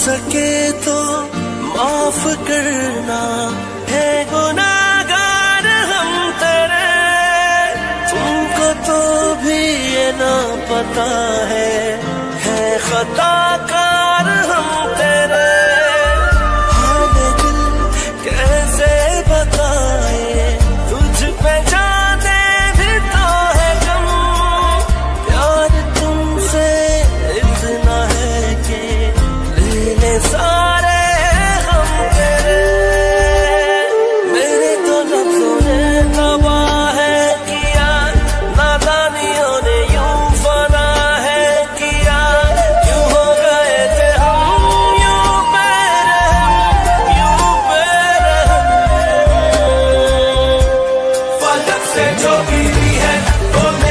सके तो माफ़ करना है गुनागार हम तेरे। तुमको तो भी ये ना पता है है खता सारे हम तेरे। मेरे तो लफ्जों ने तबाह है किया। नादानियों ने यूँ फना है किया। क्यों हो गए थे हम, यूँ मेरे यूँ मेरे फलक से जो बीवी है, वो तो